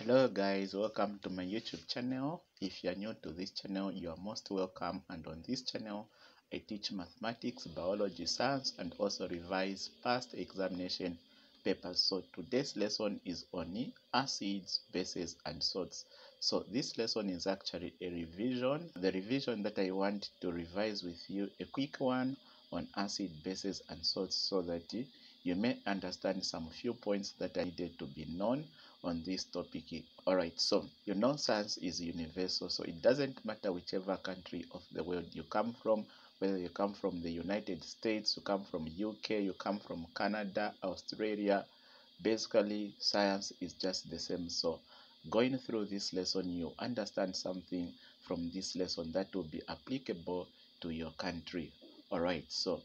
Hello guys, welcome to my YouTube channel. If you are new to this channel, you are most welcome and on this channel I teach mathematics, biology, science and also revise past examination papers. So today's lesson is on acids, bases and salts. So this lesson is actually a revision. The revision that I want to revise with you, a quick one on acid, bases and salts so that you may understand some few points that are needed to be known on this topic. All right, so your nonsense is universal, so it doesn't matter whichever country of the world you come from, whether you come from the United States, you come from UK, you come from Canada, Australia, basically science is just the same. So going through this lesson, you understand something from this lesson that will be applicable to your country. All right, so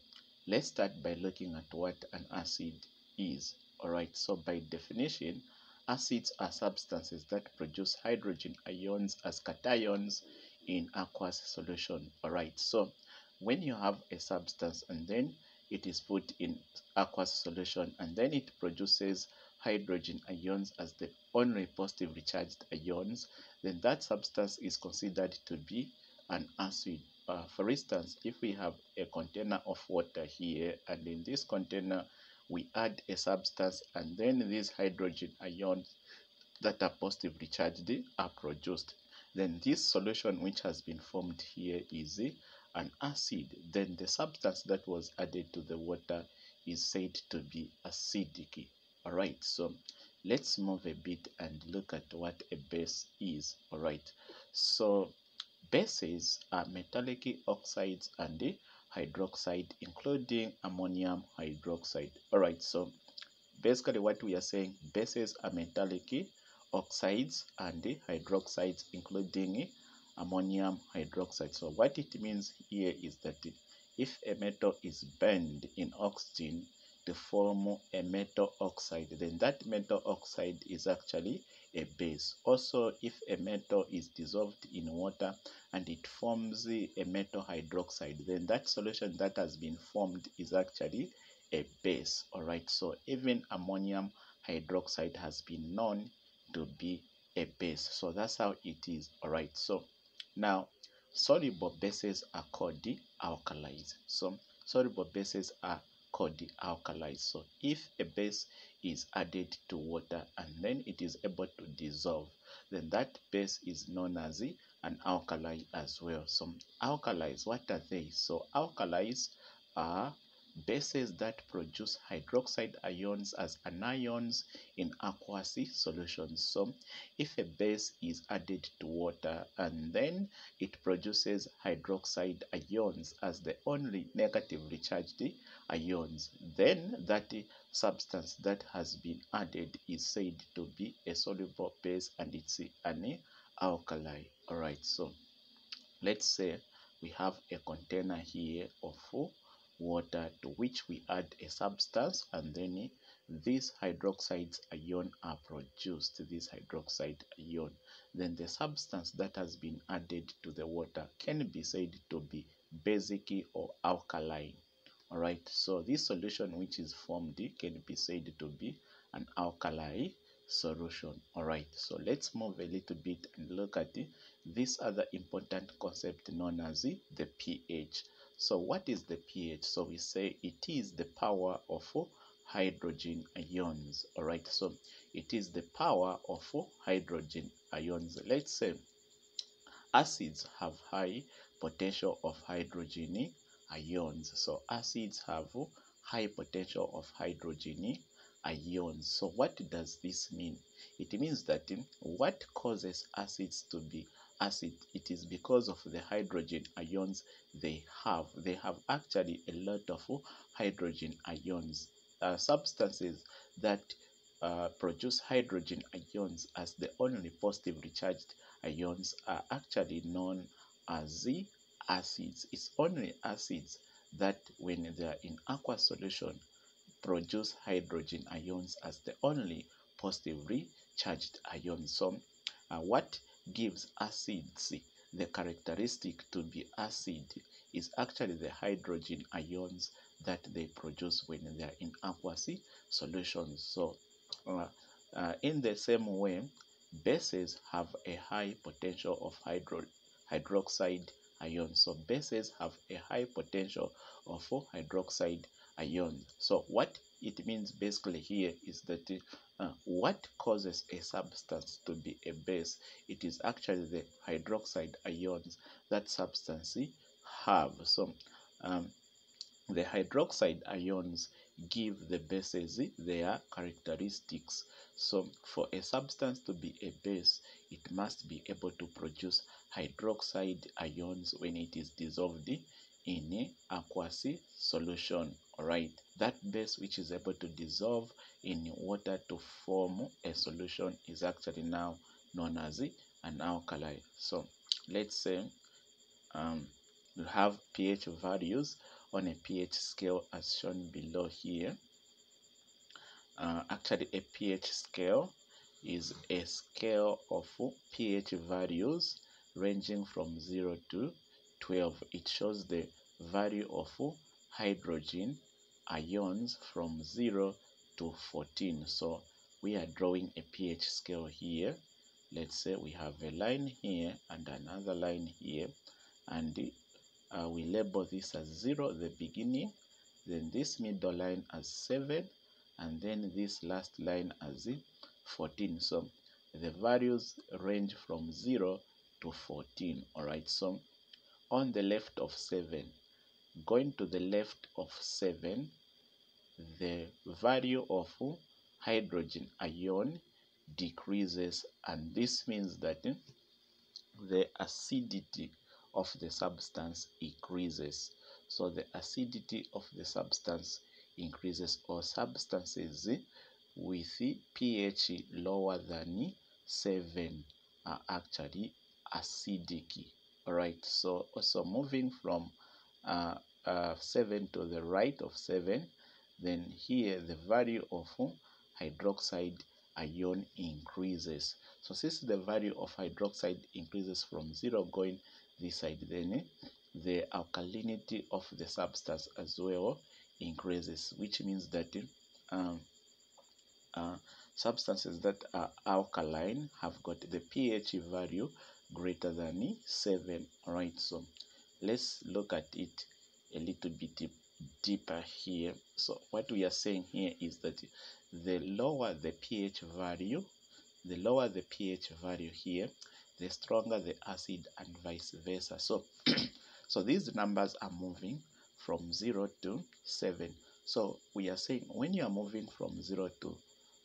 let's start by looking at what an acid is. All right, so by definition, Acids are substances that produce hydrogen ions as cations in aqueous solution. Alright, so when you have a substance and then it is put in aqueous solution and then it produces hydrogen ions as the only positively charged ions, then that substance is considered to be an acid. Uh, for instance, if we have a container of water here and in this container we add a substance and then these hydrogen ions that are positively charged are produced. Then this solution which has been formed here is an acid. Then the substance that was added to the water is said to be acidic. Alright, so let's move a bit and look at what a base is. Alright, so bases are metallic oxides and hydroxide including ammonium hydroxide. All right so basically what we are saying bases are metallic oxides and hydroxides including ammonium hydroxide. So what it means here is that if a metal is burned in oxygen to form a metal oxide. Then that metal oxide is actually a base. Also if a metal is dissolved in water and it forms a metal hydroxide then that solution that has been formed is actually a base. All right? So even ammonium hydroxide has been known to be a base. So that's how it is. All right? So now soluble bases are called the alkalis. So soluble bases are called the alkali. So if a base is added to water and then it is able to dissolve, then that base is known as an alkali as well. So alkalis, what are they? So alkalis are bases that produce hydroxide ions as anions in aqueous solutions. So if a base is added to water and then it produces hydroxide ions as the only negatively charged ions, then that substance that has been added is said to be a soluble base and it's an alkali. Alright, so let's say we have a container here of water to which we add a substance and then these hydroxides ion are produced this hydroxide ion. Then the substance that has been added to the water can be said to be basic or alkaline. All right so this solution which is formed can be said to be an alkali solution. All right so let's move a little bit and look at this other important concept known as the ph so what is the pH? So we say it is the power of hydrogen ions. All right. So it is the power of hydrogen ions. Let's say acids have high potential of hydrogen ions. So acids have high potential of hydrogen ions. So what does this mean? It means that what causes acids to be acid it is because of the hydrogen ions they have. They have actually a lot of hydrogen ions uh, substances that uh, produce hydrogen ions as the only positively charged ions are actually known as the acids. It's only acids that when they are in aqueous solution produce hydrogen ions as the only positively charged ions. So uh, what gives acids the characteristic to be acid is actually the hydrogen ions that they produce when they are in aqueous solutions. So uh, uh, in the same way, bases have a high potential of hydro hydroxide ions. So bases have a high potential of hydroxide ions. So what it means basically here is that uh, what causes a substance to be a base? It is actually the hydroxide ions that substance have. So um, the hydroxide ions give the bases their characteristics. So for a substance to be a base, it must be able to produce hydroxide ions when it is dissolved in aqueous solution. Alright, that base which is able to dissolve in water to form a solution is actually now known as an alkali. So let's say um, you have pH values on a pH scale as shown below here. Uh, actually, a pH scale is a scale of pH values ranging from 0 to 12. It shows the value of hydrogen ions from 0 to 14. So we are drawing a pH scale here. Let's say we have a line here and another line here and uh, we label this as 0 the beginning then this middle line as 7 and then this last line as 14 so the values range from 0 to 14 all right so on the left of 7 going to the left of 7 the value of hydrogen ion decreases and this means that the acidity of the substance increases. So the acidity of the substance increases or substances with pH lower than 7 are actually acidic. Alright, so also moving from 7 to the right of 7, then here the value of hydroxide ion increases. So since the value of hydroxide increases from 0 going this side then the alkalinity of the substance as well increases which means that um, uh, substances that are alkaline have got the pH value greater than 7 right? so let's look at it a little bit deep, deeper here so what we are saying here is that the lower the pH value the lower the pH value here the stronger the acid and vice versa. So, so these numbers are moving from 0 to 7. So we are saying when you are moving from 0 to,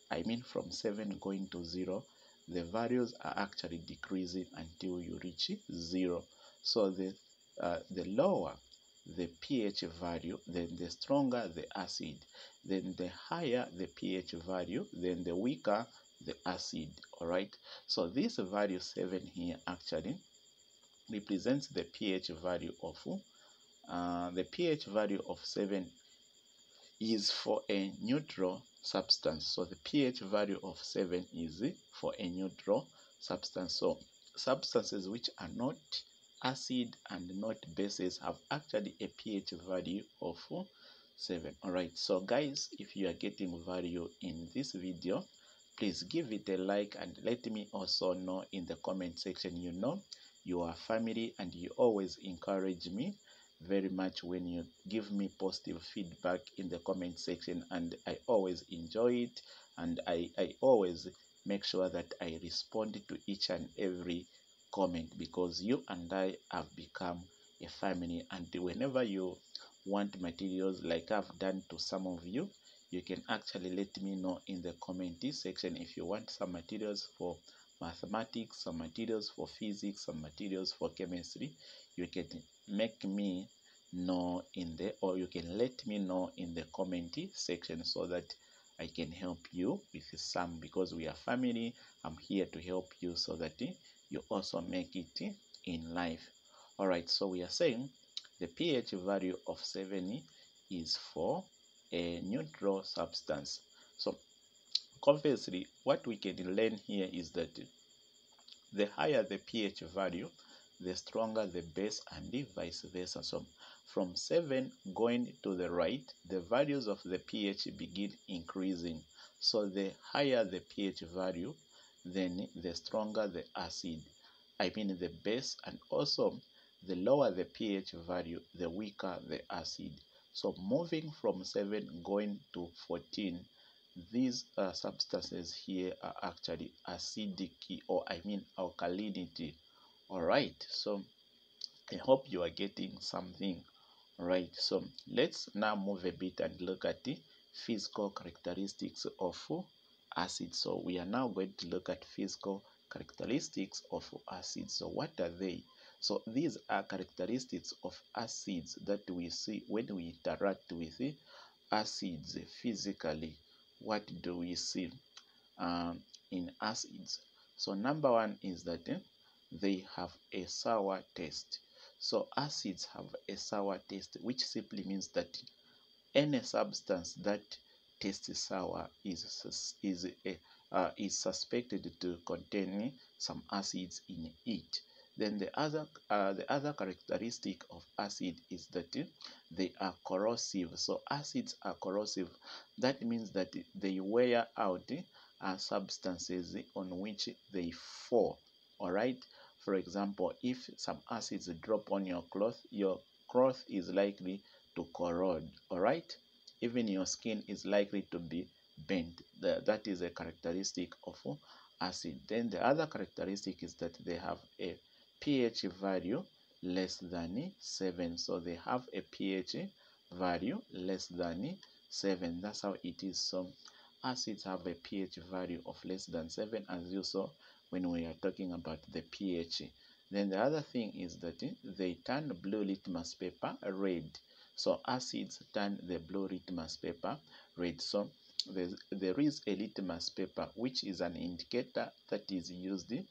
I mean from 7 going to 0, the values are actually decreasing until you reach 0. So the, uh, the lower the pH value, then the stronger the acid. Then the higher the pH value, then the weaker the acid all right? So this value 7 here actually represents the pH value of uh, the pH value of 7 is for a neutral substance. So the pH value of 7 is for a neutral substance. So substances which are not acid and not bases have actually a pH value of 7 all right so guys if you are getting value in this video please give it a like and let me also know in the comment section. You know you are family and you always encourage me very much when you give me positive feedback in the comment section and i always enjoy it and i i always make sure that i respond to each and every comment because you and i have become a family. And whenever you want materials like i've done to some of you you can actually let me know in the comment section if you want some materials for mathematics some materials for physics some materials for chemistry. You can make me know in the or you can let me know in the comment section so that I can help you with some because we are family I'm here to help you so that eh, you also make it eh, in life all right so we are saying the pH value of 7 eh, is for a neutral substance. So obviously what we can learn here is that the higher the pH value, the stronger the base and vice versa. So from 7 going to the right, the values of the pH begin increasing. So the higher the pH value, then the stronger the acid. I mean the base and also the lower the ph value the weaker the acid. So moving from 7 going to 14 these uh, substances here are actually acidic or i mean alkalinity. All right so i hope you are getting something right so let's now move a bit and look at the physical characteristics of acids. So we are now going to look at physical characteristics of acids. So what are they? So these are characteristics of acids that we see when we interact with acids physically. What do we see um, in acids? So number one is that eh, they have a sour taste so acids have a sour taste which simply means that any substance that tastes sour is is uh, is suspected to contain some acids in it. Then the other uh, the other characteristic of acid is that they are corrosive. So acids are corrosive. That means that they wear out uh, substances on which they fall. All right for example if some acids drop on your cloth your cloth is likely to corrode all right even your skin is likely to be bent. The, that is a characteristic of acid. Then the other characteristic is that they have a pH value less than 7 so they have a pH value less than 7 that's how it is. So acids have a pH value of less than 7 as you saw when we are talking about the pH then the other thing is that eh, they turn blue litmus paper red so acids turn the blue litmus paper red so there is a litmus paper which is an indicator that is used eh,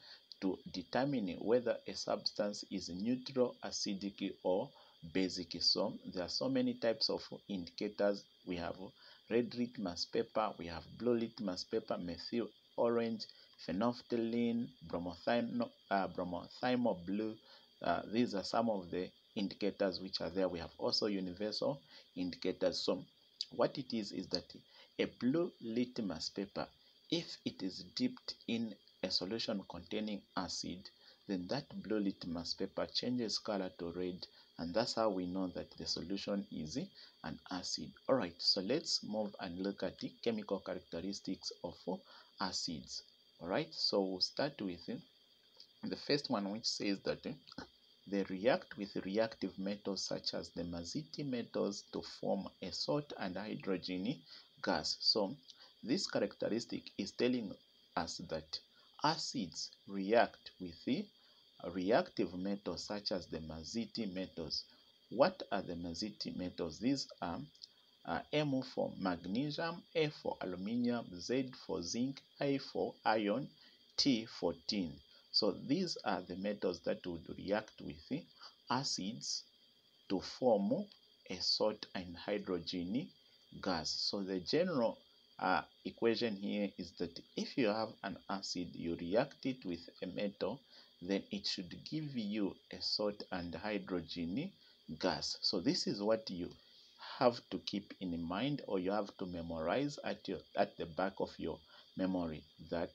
to determine whether a substance is neutral, acidic, or basic. So there are so many types of indicators. We have red litmus paper, we have blue litmus paper, methyl orange, phenolphthalein, bromothymol, uh, bromothymol blue. Uh, these are some of the indicators which are there. We have also universal indicators. So what it is is that a blue litmus paper, if it is dipped in a solution containing acid, then that blue litmus paper changes color to red and that's how we know that the solution is an acid. Alright, so let's move and look at the chemical characteristics of acids. Alright, so we'll start with eh, the first one which says that eh, they react with reactive metals such as the Maziti metals to form a salt and hydrogen eh, gas. So this characteristic is telling us that acids react with the reactive metals such as the Maziti metals. What are the Maziti metals? These are uh, M for magnesium, A for aluminium, Z for zinc, I for iron, T for tin. So these are the metals that would react with the acids to form a salt and hydrogen gas. So the general uh, equation here is that if you have an acid, you react it with a metal, then it should give you a salt and hydrogen gas. So this is what you have to keep in mind or you have to memorize at, your, at the back of your memory that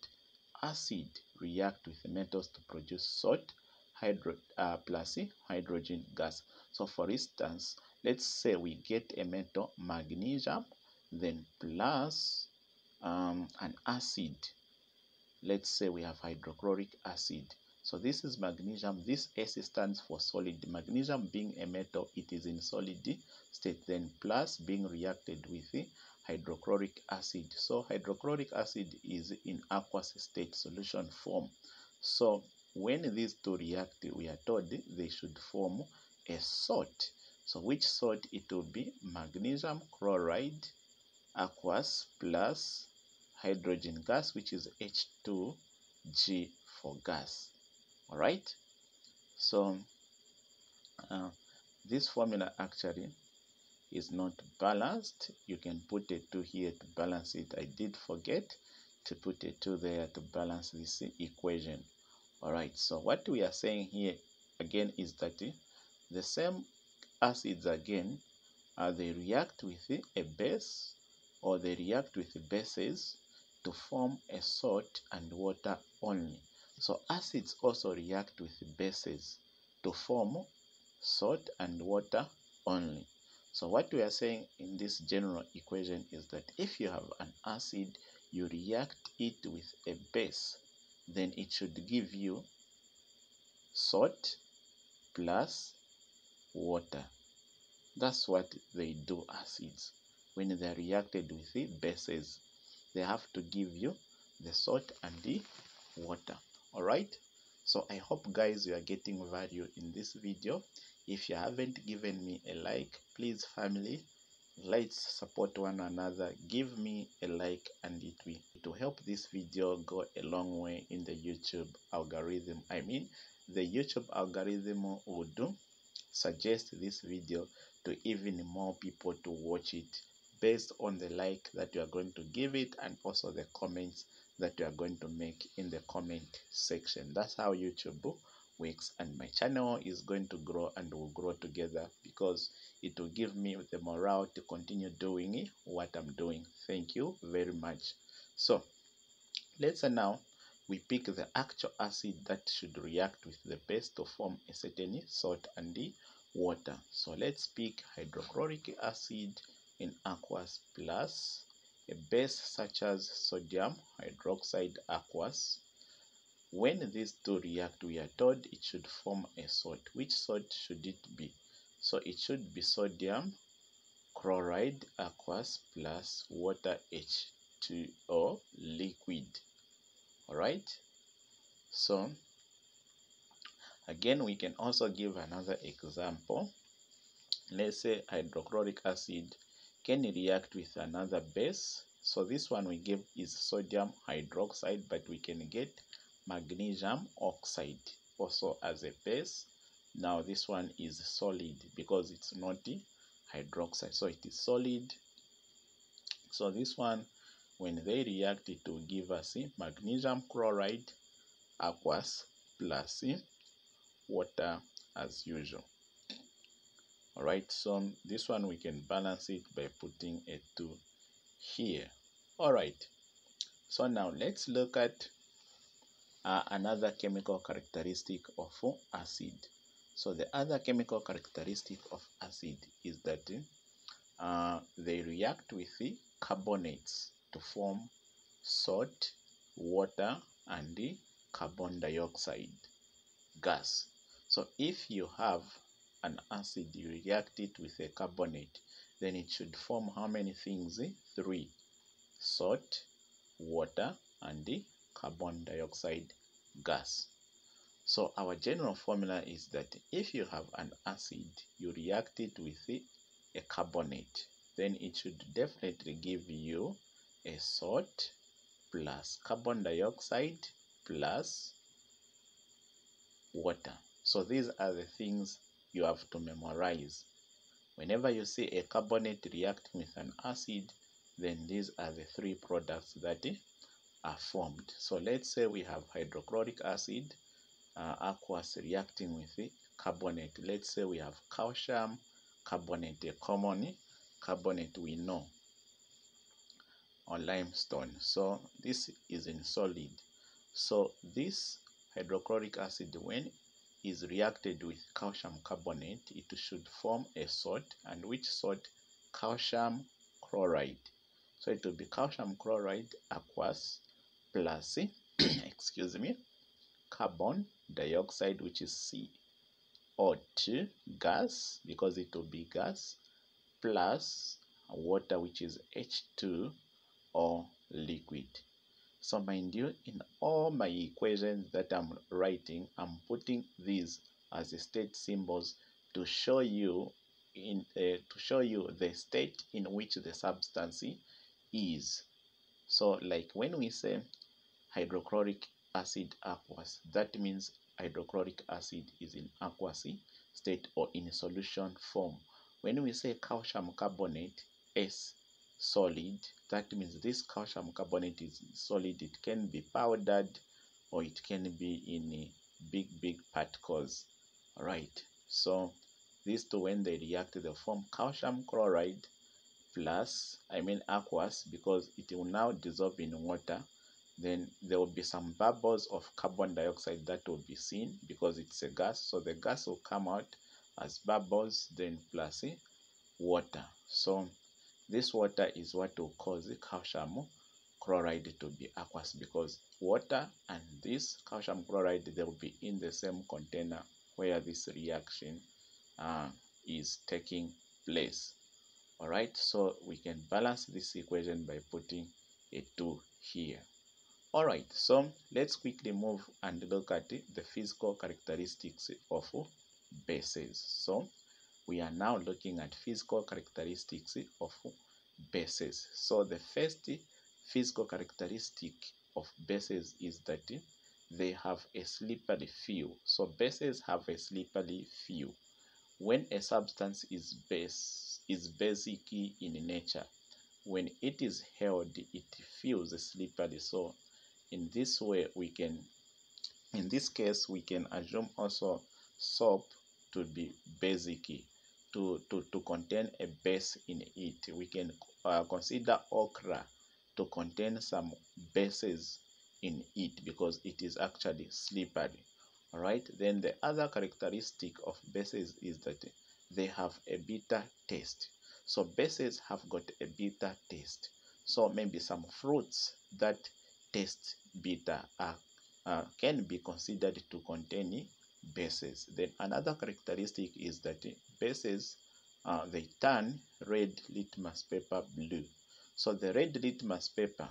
acid react with metals to produce salt hydro, uh, plus hydrogen gas. So for instance, let's say we get a metal magnesium then plus um, an acid let's say we have hydrochloric acid so this is magnesium. This s stands for solid. Magnesium being a metal it is in solid state then plus being reacted with hydrochloric acid. So hydrochloric acid is in aqueous state solution form. So when these two react we are told they should form a salt. So which salt? It will be magnesium chloride aqueous plus hydrogen gas which is H2G for gas all right? So uh, this formula actually is not balanced. You can put a 2 here to balance it. I did forget to put a 2 there to balance this equation. All right? So what we are saying here again is that the same acids again uh, they react with a base or they react with bases to form a salt and water only. So acids also react with bases to form salt and water only. So what we are saying in this general equation is that if you have an acid, you react it with a base, then it should give you salt plus water. That's what they do acids. When they are reacted with the bases, they have to give you the salt and the water. Alright? So I hope guys you are getting value in this video. If you haven't given me a like, please family, let's support one another. Give me a like and it will to help this video go a long way in the YouTube algorithm. I mean, the YouTube algorithm would suggest this video to even more people to watch it based on the like that you are going to give it and also the comments that you are going to make in the comment section. That's how YouTube works and my channel is going to grow and will grow together because it will give me the morale to continue doing what I'm doing. Thank you very much. So let's now we pick the actual acid that should react with the base to form a certain salt and the water. So let's pick hydrochloric acid in aqueous plus a base such as sodium hydroxide aqueous. When these two react, we are told it should form a salt. Which salt should it be? So it should be sodium chloride aqueous plus water H2O liquid. Alright? So Again, we can also give another example. Let's say hydrochloric acid can react with another base. So this one we give is sodium hydroxide, but we can get magnesium oxide also as a base. Now this one is solid because it's not hydroxide, so it is solid. So this one, when they react, it will give us eh, magnesium chloride aqueous plus eh, water as usual all right so this one we can balance it by putting a 2 here. All right so now let's look at uh, another chemical characteristic of acid. So the other chemical characteristic of acid is that uh, they react with the carbonates to form salt water and the carbon dioxide gas. So if you have an acid, you react it with a carbonate, then it should form how many things? Three. Salt, water, and the carbon dioxide gas. So our general formula is that if you have an acid, you react it with a carbonate, then it should definitely give you a salt plus carbon dioxide plus water. So these are the things you have to memorize. Whenever you see a carbonate reacting with an acid, then these are the three products that are formed. So let's say we have hydrochloric acid, uh, aqueous reacting with the carbonate. Let's say we have calcium carbonate, a common carbonate we know, or limestone. So this is in solid. So this hydrochloric acid, when is reacted with calcium carbonate, it should form a salt. And which salt? Calcium chloride. So it will be calcium chloride aqueous plus, excuse me, carbon dioxide, which is CO2 gas, because it will be gas, plus water, which is H2 or liquid. So mind you, in all my equations that I'm writing, I'm putting these as state symbols to show you in uh, to show you the state in which the substance is. So like when we say hydrochloric acid aqueous, that means hydrochloric acid is in aqueous state or in solution form. When we say calcium carbonate, S solid. That means this calcium carbonate is solid. It can be powdered or it can be in big big particles. All right so these two when they react they form calcium chloride plus I mean aqueous because it will now dissolve in water. Then there will be some bubbles of carbon dioxide that will be seen because it's a gas. So the gas will come out as bubbles then plus eh, water. So this water is what will cause calcium chloride to be aqueous because water and this calcium chloride they will be in the same container where this reaction uh, is taking place. All right so we can balance this equation by putting a 2 here. All right so let's quickly move and look at the physical characteristics of bases. So we are now looking at physical characteristics of bases so the first physical characteristic of bases is that they have a slippery feel so bases have a slippery feel when a substance is base is basic in nature. When it is held, it feels slippery. So in this way, we can, in this case, we can assume also soap to be basic, to, to, to contain a base in it. We can uh, consider okra to contain some bases in it because it is actually slippery. All right. Then the other characteristic of bases is that they have a bitter taste. So bases have got a bitter taste. So maybe some fruits that taste bitter are, uh, can be considered to contain bases. Then another characteristic is that bases uh, they turn red litmus paper blue. So the red litmus paper,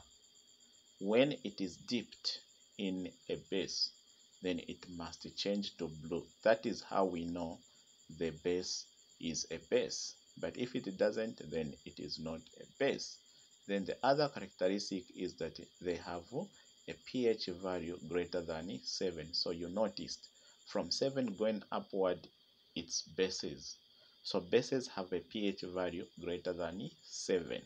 when it is dipped in a base, then it must change to blue. That is how we know the base is a base. But if it doesn't, then it is not a base. Then the other characteristic is that they have a pH value greater than 7. So you noticed from 7 going upward, it's bases. So bases have a pH value greater than 7.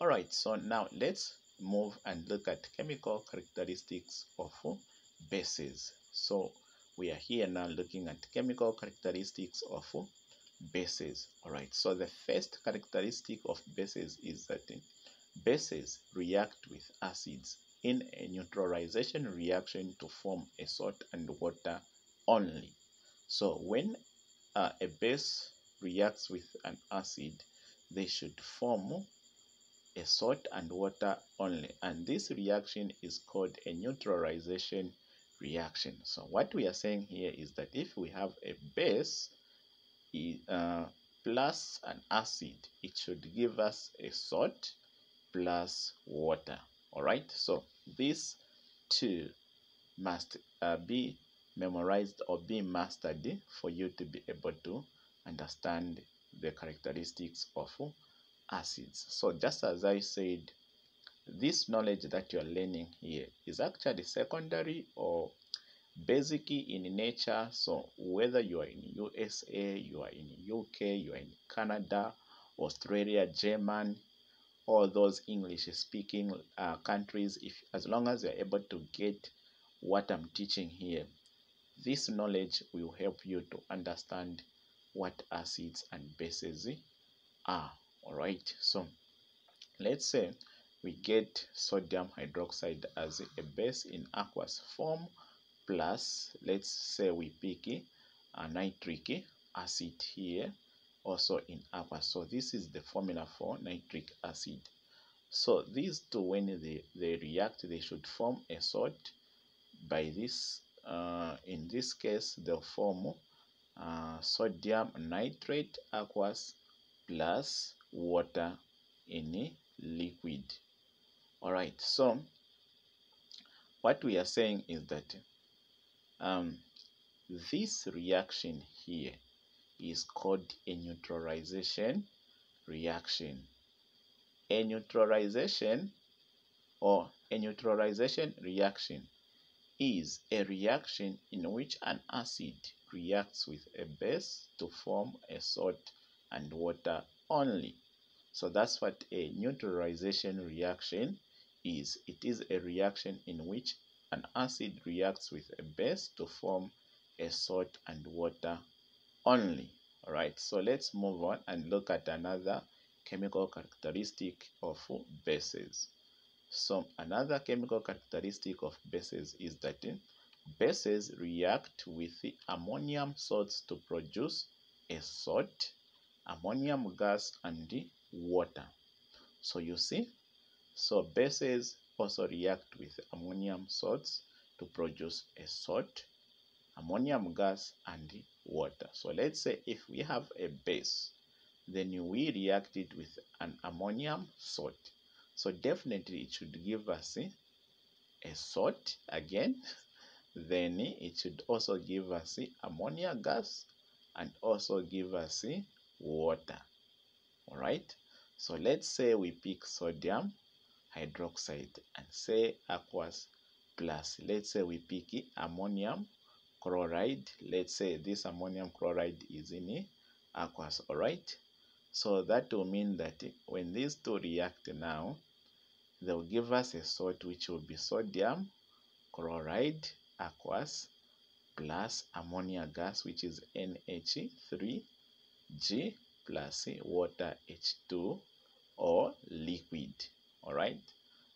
Alright, so now let's move and look at chemical characteristics of bases. So we are here now looking at chemical characteristics of bases all right so the first characteristic of bases is that bases react with acids in a neutralization reaction to form a salt and water only so when uh, a base reacts with an acid they should form a salt and water only. And this reaction is called a neutralization reaction. So what we are saying here is that if we have a base uh, plus an acid it should give us a salt plus water. All right? So these two must uh, be memorized or be mastered for you to be able to understand the characteristics of acids. So just as i said this knowledge that you're learning here is actually secondary or basic in nature. So whether you are in usa you are in uk you are in canada australia german all those english speaking uh, countries if as long as you're able to get what i'm teaching here this knowledge will help you to understand what acids and bases are all right so let's say we get sodium hydroxide as a base in aqueous form plus let's say we pick a nitric acid here also in aqua. So this is the formula for nitric acid. So these two when they, they react they should form a salt by this uh, in this case they'll form uh, sodium nitrate aqueous plus water in liquid all right so what we are saying is that um, this reaction here is called a neutralization reaction. A neutralization or a neutralization reaction is a reaction in which an acid reacts with a base to form a salt and water only. So that's what a neutralization reaction is. It is a reaction in which an acid reacts with a base to form a salt and water only. Alright, so let's move on and look at another chemical characteristic of bases. So another chemical characteristic of bases is that bases react with the ammonium salts to produce a salt, ammonium gas, and water. So you see, so bases also react with ammonium salts to produce a salt, ammonium gas, and water. So let's say if we have a base, then we react it with an ammonium salt. So definitely it should give us eh, a salt again. Then eh, it should also give us eh, ammonia gas and also give us water. Alright, so let's say we pick sodium hydroxide and say aqueous plus. Let's say we pick ammonium chloride. Let's say this ammonium chloride is in aqueous. All right so that will mean that when these two react now they will give us a salt which will be sodium chloride aqueous plus ammonia gas which is NH3G plus water H2 or liquid all right?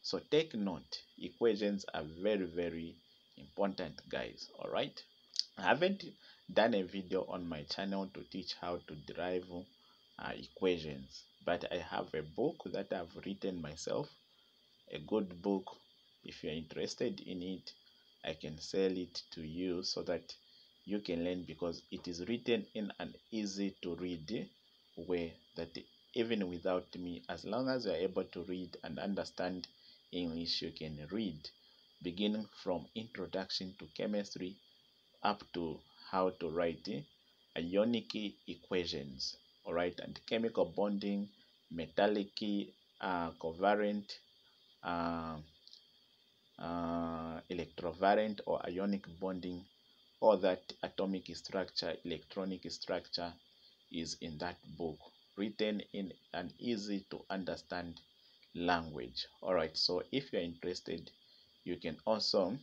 So take note equations are very very important guys all right? I haven't done a video on my channel to teach how to derive uh, equations. But i have a book that i've written myself a good book. If you're interested in it i can sell it to you so that you can learn because it is written in an easy to read way that even without me as long as you're able to read and understand english you can read. Beginning from introduction to chemistry up to how to write ionic equations all right and chemical bonding metallic uh, covariant uh, uh, electrovariant or ionic bonding all that atomic structure electronic structure is in that book written in an easy to understand language. All right so if you're interested you can also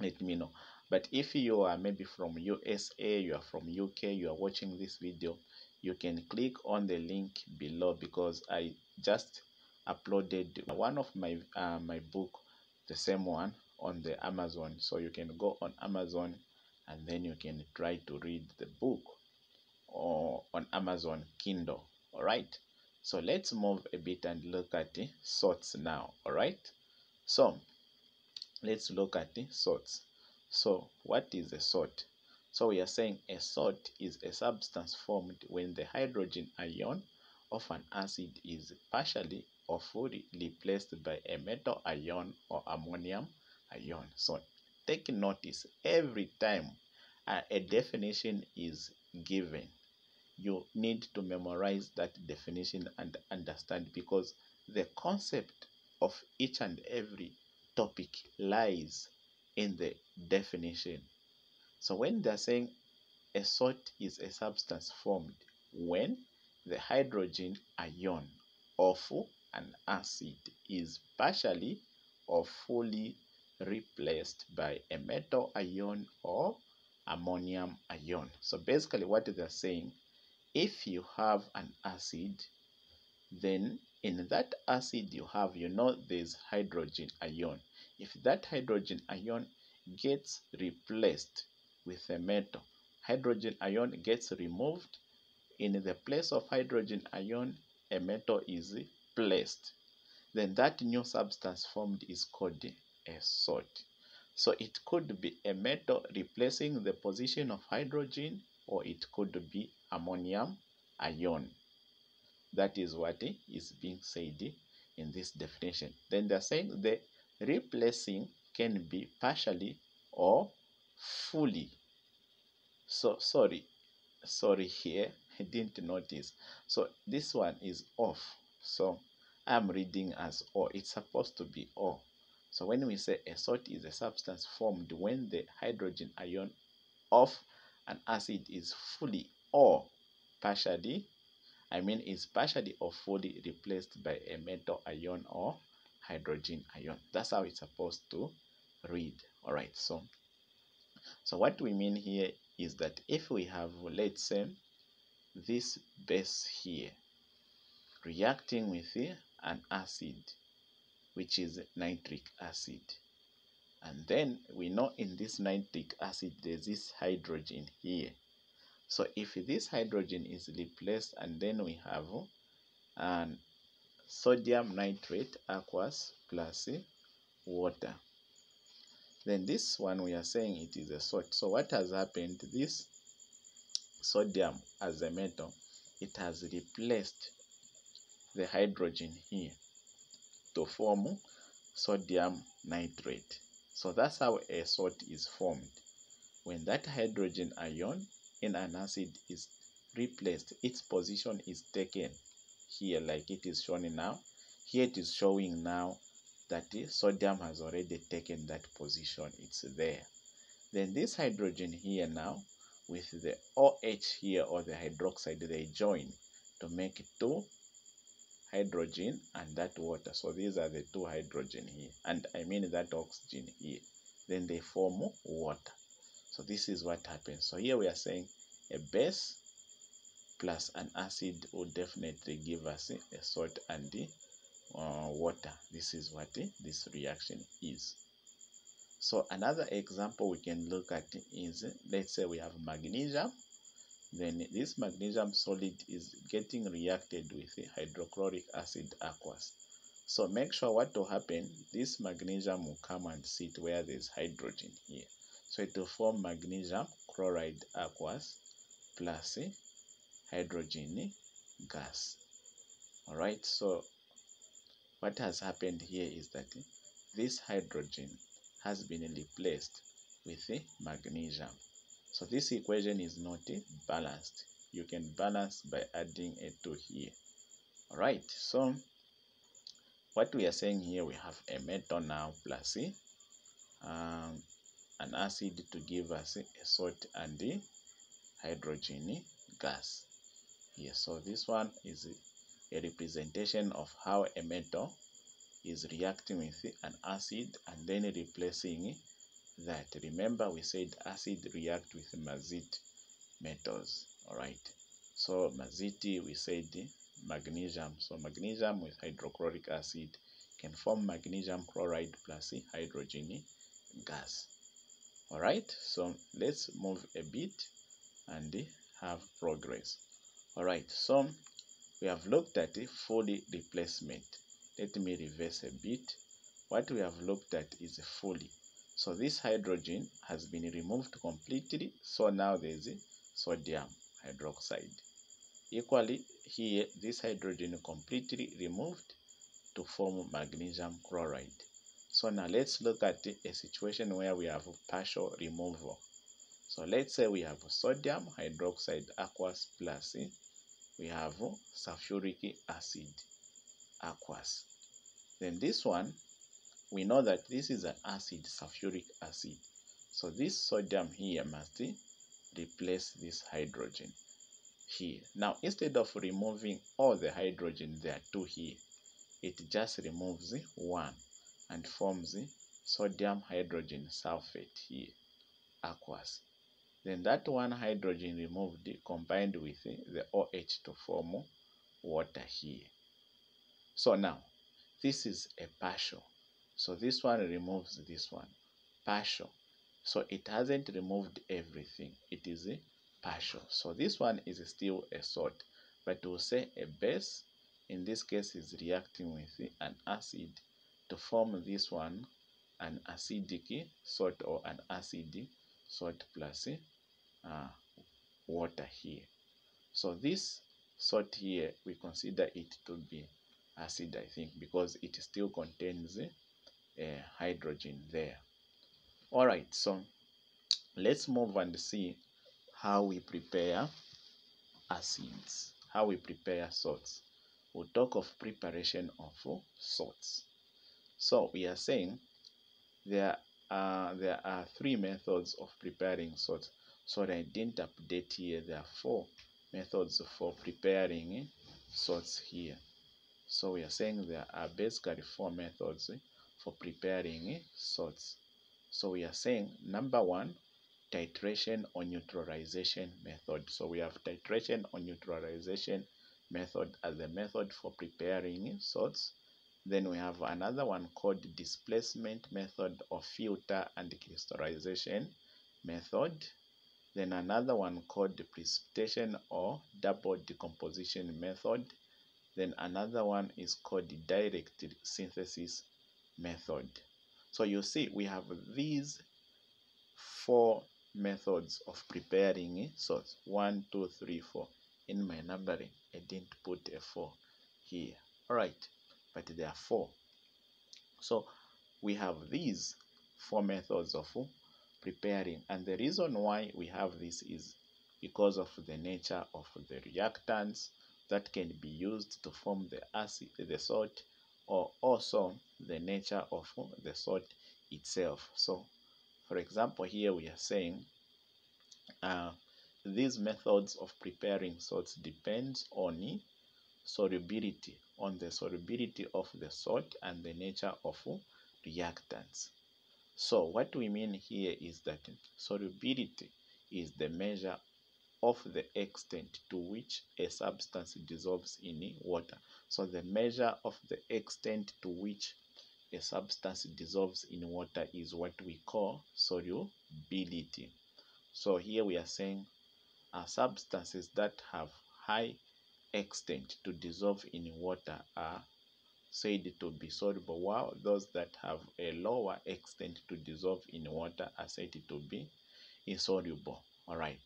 let me know. But if you are maybe from usa you are from uk you are watching this video you can click on the link below because i just uploaded one of my uh, my book the same one on the amazon. So you can go on amazon and then you can try to read the book or on amazon kindle. All right? So let's move a bit and look at the sorts now. All right? So let's look at the sorts. So what is a salt so we are saying a salt is a substance formed when the hydrogen ion of an acid is partially or fully replaced by a metal ion or ammonium ion so take notice every time uh, a definition is given you need to memorize that definition and understand because the concept of each and every topic lies in the definition. So when they're saying a salt is a substance formed when the hydrogen ion of an acid is partially or fully replaced by a metal ion or ammonium ion. So basically what they're saying if you have an acid then in that acid you have you know there's hydrogen ion if that hydrogen ion gets replaced with a metal hydrogen ion gets removed in the place of hydrogen ion a metal is placed then that new substance formed is called a salt so it could be a metal replacing the position of hydrogen or it could be ammonium ion. That is what is being said in this definition. Then they're saying the replacing can be partially or fully. So sorry, sorry here, I didn't notice. So this one is off. So I'm reading as O. It's supposed to be O. So when we say a salt is a substance formed when the hydrogen ion of an acid is fully or partially I mean is partially or fully replaced by a metal ion or hydrogen ion. That's how it's supposed to read. All right. So, so what we mean here is that if we have, let's say, this base here, reacting with an acid which is nitric acid and then we know in this nitric acid there's this hydrogen here. So if this hydrogen is replaced and then we have an sodium nitrate aqueous plus water then this one we are saying it is a salt so what has happened this sodium as a metal it has replaced the hydrogen here to form sodium nitrate. So that's how a salt is formed. When that hydrogen ion in an acid is replaced its position is taken here like it is shown now. Here it is showing now that sodium has already taken that position. It's there. Then this hydrogen here now with the OH here or the hydroxide they join to make two hydrogen and that water. So these are the two hydrogen here. And I mean that oxygen here. Then they form water. So this is what happens. So here we are saying a base plus an acid will definitely give us a salt and uh, water. This is what this reaction is. So another example we can look at is let's say we have magnesium. Then this magnesium solid is getting reacted with hydrochloric acid aqueous. So make sure what will happen this magnesium will come and sit where there's hydrogen here. So it will form magnesium chloride aqueous plus hydrogen gas. All right so what has happened here is that this hydrogen has been replaced with the magnesium. So this equation is not balanced you can balance by adding a 2 here. All right so what we are saying here we have a metal now plus um, an acid to give us a salt and the hydrogen gas. Here so this one is a representation of how a metal is reacting with an acid and then replacing that. Remember we said acid react with mazit metals all right? So maziti we said magnesium. So magnesium with hydrochloric acid can form magnesium chloride plus hydrogen gas all right? So let's move a bit and have progress all right? So we have looked at a fully replacement. Let me reverse a bit. What we have looked at is a fully so this hydrogen has been removed completely so now there's a sodium hydroxide. Equally here this hydrogen completely removed to form magnesium chloride. So now let's look at a situation where we have partial removal. So let's say we have sodium hydroxide aqueous plus we have sulfuric acid aqueous. Then this one we know that this is an acid sulfuric acid. So this sodium here must replace this hydrogen here. Now instead of removing all the hydrogen there are two here. It just removes one and forms sodium hydrogen sulfate here aqueous then that one hydrogen removed combined with the OH to form water here. So now, this is a partial. So this one removes this one. Partial. So it hasn't removed everything. It is a partial. So this one is still a salt. But we'll say a base, in this case, is reacting with an acid to form this one, an acidic salt or an acid salt plus uh, water here. So this salt here, we consider it to be acid, I think, because it still contains uh, hydrogen there. All right, so let's move and see how we prepare acids, how we prepare salts. We'll talk of preparation of salts. So we are saying there uh, there are three methods of preparing salt. So I didn't update here. There are four methods for preparing salts here. So we are saying there are basically four methods for preparing salts. So we are saying number one, titration or neutralization method. So we have titration or neutralization method as a method for preparing salts then we have another one called displacement method or filter and crystallization method. Then another one called precipitation or double decomposition method. Then another one is called direct synthesis method. So you see we have these four methods of preparing. Sauce one two three four. In my numbering i didn't put a four here. All right but there are four. So we have these four methods of preparing and the reason why we have this is because of the nature of the reactants that can be used to form the acid the salt or also the nature of the salt itself. So for example here we are saying uh, these methods of preparing salts depends on solubility on the solubility of the salt and the nature of reactants so what we mean here is that solubility is the measure of the extent to which a substance dissolves in water. So the measure of the extent to which a substance dissolves in water is what we call solubility. So here we are saying uh, substances that have high extent to dissolve in water are said to be soluble, while those that have a lower extent to dissolve in water are said to be insoluble. All right.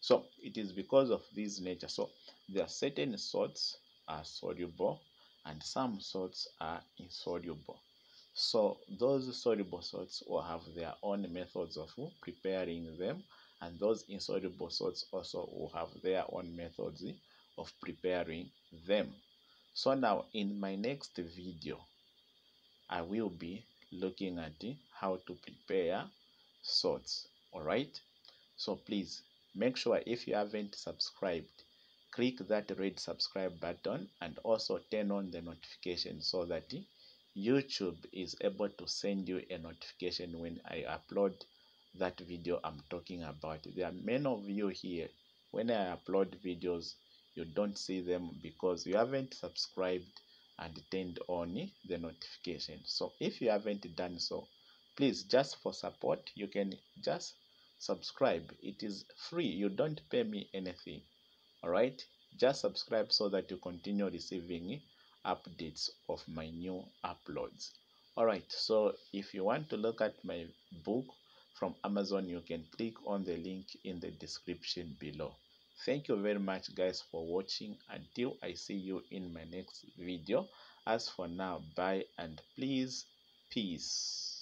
So it is because of this nature. So there are certain salts are soluble and some salts are insoluble. So those soluble salts will have their own methods of preparing them and those insoluble salts also will have their own methods of preparing them. So now in my next video, I will be looking at how to prepare salts. Alright, so please make sure if you haven't subscribed, click that red subscribe button and also turn on the notification so that YouTube is able to send you a notification when I upload that video I'm talking about. There are many of you here, when I upload videos, you don't see them because you haven't subscribed and turned on the notification. So if you haven't done so please just for support you can just subscribe. It is free. You don't pay me anything. All right? Just subscribe so that you continue receiving updates of my new uploads. All right. So if you want to look at my book from amazon you can click on the link in the description below thank you very much guys for watching. Until i see you in my next video. As for now bye and please peace